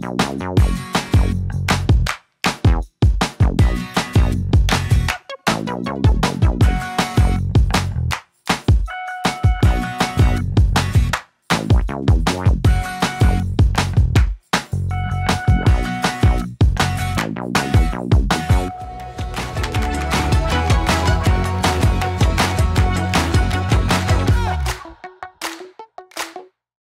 No, no, no.